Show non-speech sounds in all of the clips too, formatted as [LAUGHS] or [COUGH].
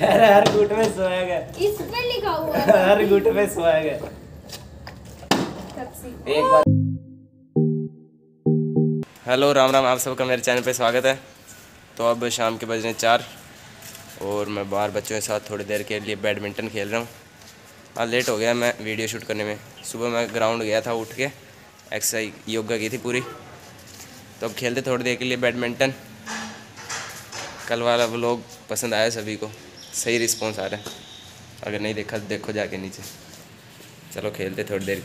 कह रहा हर गुट में स्वैग है इस पे लिखा हुआ है। [LAUGHS] हर गुट में स्वैग है एक बार। हेलो राम राम आप सबका मेरे चैनल पे स्वागत है। तो अब शाम के बजने चार और मैं बाहर बच्चों के साथ थोड़ी देर के लिए बैडमिंटन खेल रहा हूँ। आज लेट हो गया मैं वीडियो शूट करने में। सुबह मैं ग्राउंड गया था उठ के एक्सरसाइज योगा की थी पूरी। तो अब खेलते थोड़ी देर के लिए बैडमिंटन। कल वाला व्लॉग पसंद आया सभी को। सही रिस्पॉन्स आ रहा है। अगर नहीं देखा तो देखो जाके नीचे। चलो खेलते थोड़ी देर।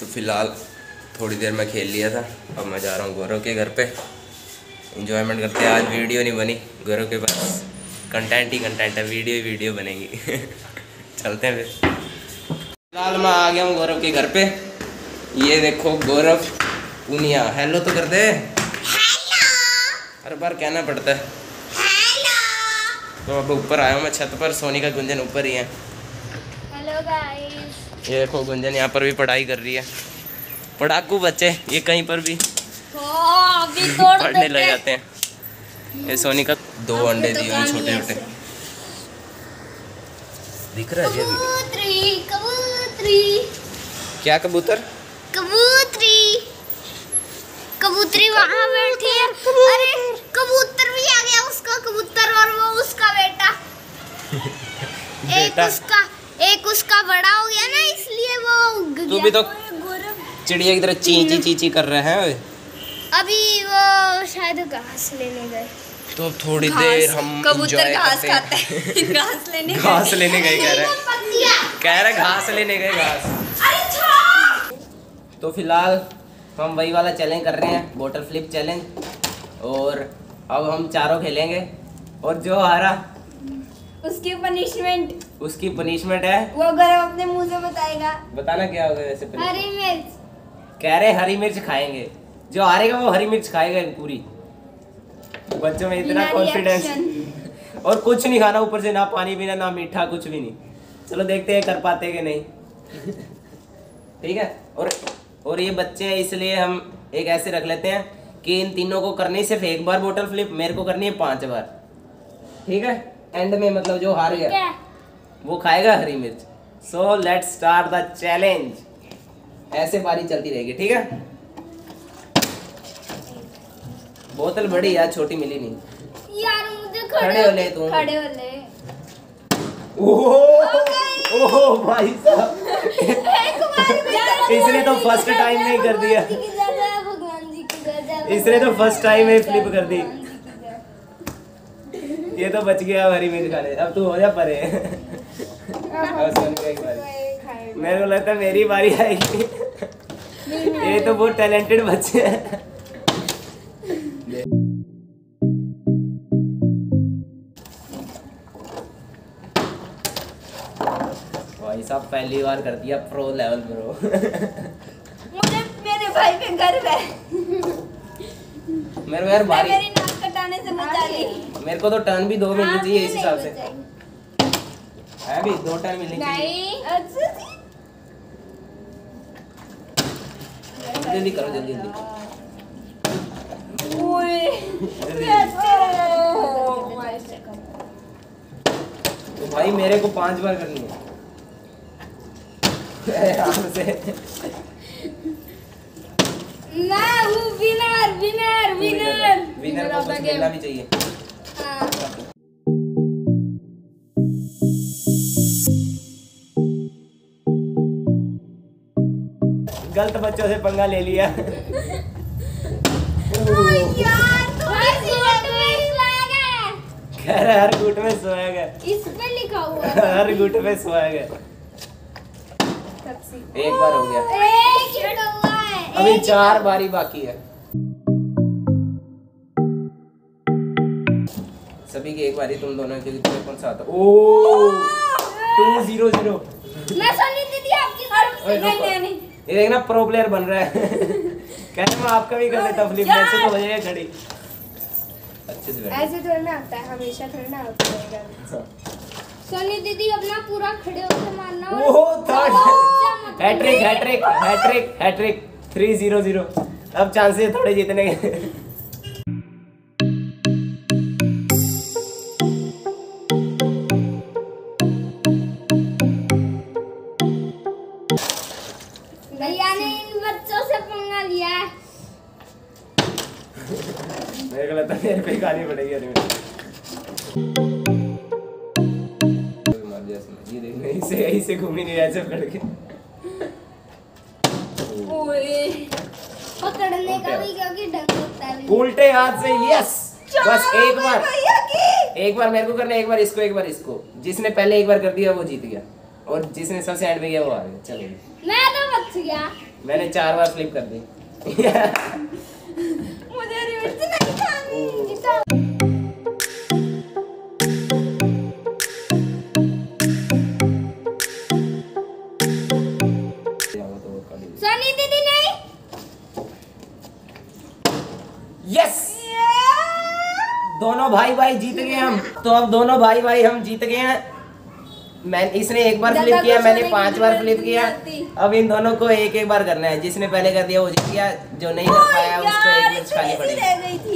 तो फ़िलहाल थोड़ी देर मैं खेल लिया था। अब मैं जा रहा हूँ गौरव के घर पे। इंजॉयमेंट करते हैं। आज वीडियो नहीं बनी। गौरव के पास कंटेंट ही कंटेंट है। वीडियो ही वीडियो बनेगी। [LAUGHS] चलते हैं फिर। फ़िलहाल मैं आ गया हूँ गौरव के घर पे। ये देखो गौरव। पुनिया। हेलो तो कर दे। हर बार कहना पड़ता है। तो अब ऊपर आया हूँ मैं छत पर। सोनी का गुंजन ऊपर ही है। हेलो गाइस ये देखो गुंजन यहाँ पर भी पढ़ाई कर रही है। पढ़ाकू बच्चे ये कहीं पर भी। पढ़ने लग जाते हैं। ये सोनी का दो अंडे दिए हुए छोटे छोटे दिख रहा है कबूतरी कबूतरी। क्या कबूतरी? कबूतरी वहाँ बैठी है। अरे कबूतर भी आ गया उसका कबूतर और वो उसका बेटा। [LAUGHS] एक उसका एक उसका बड़ा हो गया ना इसलिए वो तू भी तो चिड़िया की तरह ची ची ची ची कर रहे हैं अभी वो शायद घास लेने गए। तो थोड़ी देर हम कबूतर घास खाता हैं। [LAUGHS] घास लेने घास लेने गए कह रहे कह रहे घास लेने गए घास। तो फ़िलहाल हम वही वाला चैलेंज कर रहे हैं बोटल फ्लिप चैलेंज और अब हम चारों खेलेंगे। और जो हारा उसकी पनिशमेंट उसकी पनिशमेंट है। वो गौरव अपने मुँह से बताएगा। बताना क्या होगा वैसे हरी मिर्च। कह रहे हरी मिर्च खाएँगे। जो हारेगा वो हरी मिर्च खाएगा पूरी। बच्चों में इतना कॉन्फिडेंस [LAUGHS] और कुछ नहीं खाना ऊपर से ना पानी पीना ना मीठा कुछ भी नहीं। चलो देखते हैं कर पाते कि नहीं। [LAUGHS] ठीक है? और और ये बच्चे हैं इसलिए हम एक ऐसे रख लेते हैं कि इन तीनों को करनी सिर्फ़ एक बार बोतल फ्लिप मेरे को करनी है पाँच बार। ठीक है? एंड में मतलब जो हार गया। वो खाएगा हरी मिर्च। So let start the challenge ऐसे बारी चलती रहेगी ठीक है? बोतल बड़ी यार छोटी मिली नहीं। यार मुझे खड़े हो ले तुम। खड़े हो ले। ओहो! ओहो भाई साहब। [LAUGHS] [LAUGHS] इसने तो फ़र्स्ट टाइम में कर दिया। इसने तो फ़र्स्ट टाइम में फ्लिप कर दी। ये तो बच गया हरी मिर्च खाने। अब तू हो जा परे। मेरे को लगता है मेरी बारी आएगी। ये तो बहुत टैलेंटेड बच्चे हैं। भाई साहब पहली बार कर दिया प्रो लेवल प्रो मुझे मेरे भाई पे गर्व है मेरे को यार मैं बारी मेरी नाक कटाने से बचा ली मेरे को तो टर्न भी दो मिलनी चाहिए इस हिसाब से। है भी दो टर्न मिलनी चाहिए। नहीं। अच्छा जी। जल्दी करो जल्दी जल्दी। ओए। तो भाई मेरे को पाँच बार करनी है। मैं हूँ विनर विनर विनर विनर को कुछ मिलना भी चाहिए। गलत बच्चों से पंगा ले लिया। है कह रहा हर गुट में स्वैग है इस पे लिखा हुआ है। हर गुट में स्वैग है पेप्सी एक बार हो गया। अभी चार बारी बाकी है। सभी की एक बारी तुम दोनों क्योंकि तुम्हें कौन सा आता? ओ टू ज़ीरो ज़ीरो मैं सोनी दीदी आपकी तरफ़ से। नहीं नहीं नहीं। ये देखना प्रो प्लेयर बन रहा है। [LAUGHS] कह रहे मैं आपका भी कर लेता फ्लिप जैसे तो हो जाएगा खड़ी अच्छे से ऐसे थोड़ी ना आता है हमेशा थोड़ी होता है हाँ। सोनी दीदी अपना पूरा खड़े होकर मारना। ओह थर्ड मतलब hat-trick hat-trick hat-trick hat-trick three zero zero अब चांसेस थोड़े जीतने के। भैया ने इन बच्चों से पंगा लिया है। मेरे को लगता है मेरे पे ही पड़ेगी अरे। ये देखना इसे ऐसे घूम ही नहीं ऐसे पकड़ के पकड़ने का भी क्योंकि ढंग होता है उल्टे हाथ से यस बस एक बार। एक बार मेरे को करना एक बार इसको एक बार इसको। जिसने पहले एक बार कर दिया वो जीत गया। और जिसने सबसे एंड में किया वो आ गया। चलो। मैं तो बच गया। मैंने चार बार फ्लिप कर दी। [LAUGHS] मुझे रिवर्स नहीं खानी यस दोनों भाई भाई जीत गए हम। तो अब दोनों भाई भाई हम जीत गए हैं। मैं इसने एक बार फ्लिप किया मैंने पाँच बार फ्लिप किया। अब इन दोनों को एक एक बार करना है। जिसने पहले कर दिया वो जीत गया। जो नहीं कर पाया उसको एक मिनट खाली पड़ेगी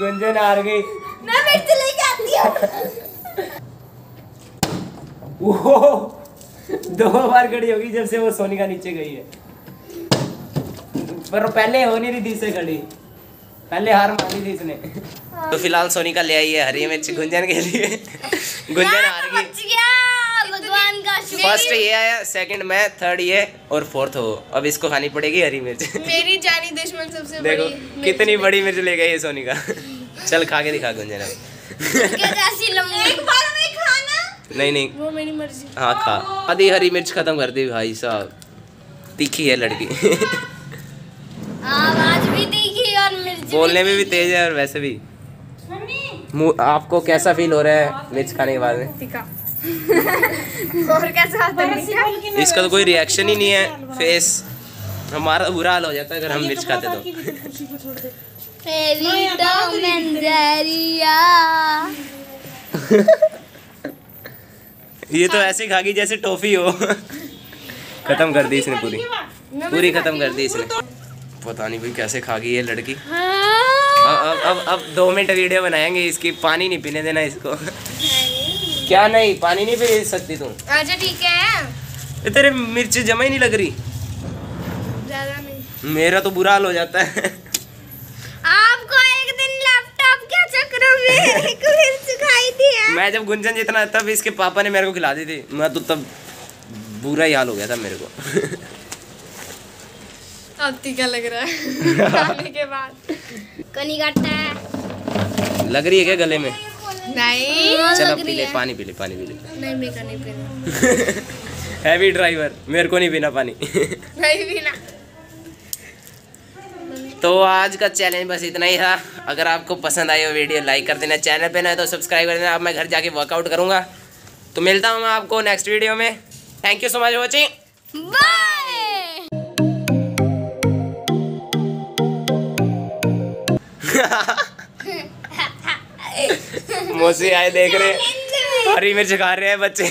गुंजन हार गई। मैं मिर्च लेके आती हूँ। ओहो दो बार खड़ी होगी जब से वो सोनिका नीचे गई है। पर पहले हो नहीं रही थी से खड़ी। पहले हार मानी थी इसने। तो फ़िलहाल सोनिका ले आई है हरी मिर्च गुंजन के लिए। [LAUGHS] गुंजन हार गई। फ़र्स्ट ये आया सेकंड मैं थर्ड ये और फोर्थ हो अब इसको खानी पड़ेगी हरी मिर्च। मेरी जानी दुश्मन सबसे देखो बड़ी कितनी बड़ी मिर्च ले गई है सोनिका चल खा के दिखा गुंजन अब। के जैसी लंबी। एक बार में खाना? नहीं नहीं। वो मेरी मर्ज़ी। हाँ खा। आधी हरी मिर्च खत्म कर दी भाई साहब। तीखी है लड़की। आवाज़ भी तीखी और मिर्च बोलने में भी तेज है और वैसे भी। आपको कैसा फील हो रहा है मिर्च खाने के बाद में? और कैसा आता है इसका तो कोई रिएक्शन ही नहीं है फेस हमारा बुरा हाल हो जाता है अगर हम मिर्च खाते तो। [LAUGHS] ये तो ऐसे ही खागी जैसे टॉफी हो। [LAUGHS] खत्म कर दी इसने पूरी। पूरी खत्म कर दी इसने। पता नहीं भाई कैसे खा गई ये लड़की अब अब अब अब दो मिनट वीडियो बनाएँगे इसकी पानी नहीं पीने देना इसको। क्या नहीं पानी नहीं पी सकती तुम। अच्छा ठीक है। तेरे मिर्च जमा ही नहीं लग रही। ज़्यादा नहीं। मेरा तो बुरा हाल हो जाता है। आपको एक दिन लैपटॉप के चक्कर में मिर्च खाई थी मैं जब गुंजन जितना तब इसके पापा ने मेरे को खिला दी थी। मैं तो तब बुरा ही हाल हो गया था मेरे को। अब टीका लग रहा है? [LAUGHS] खाने के बाद। कनी काटता है। लग रही है क्या गले में? नहीं। चल पी ले पानी पी ले पानी पी ले। नहीं मैं का नहीं पीना। [LAUGHS] हैवी ड्राइवर मेरे को नहीं पीना पानी। [LAUGHS] नहीं पीना। तो आज का चैलेंज बस इतना ही था। अगर आपको पसंद आई हो वीडियो लाइक कर देना। चैनल पे ना तो सब्सक्राइब कर देना। अब मैं घर जाके वर्कआउट करूँगा। तो मिलता हूँ मैं आपको नेक्स्ट वीडियो में। Thank you so much watching bye मोसी आए देख रहे हरी मिर्च खा रहे हैं बच्चे।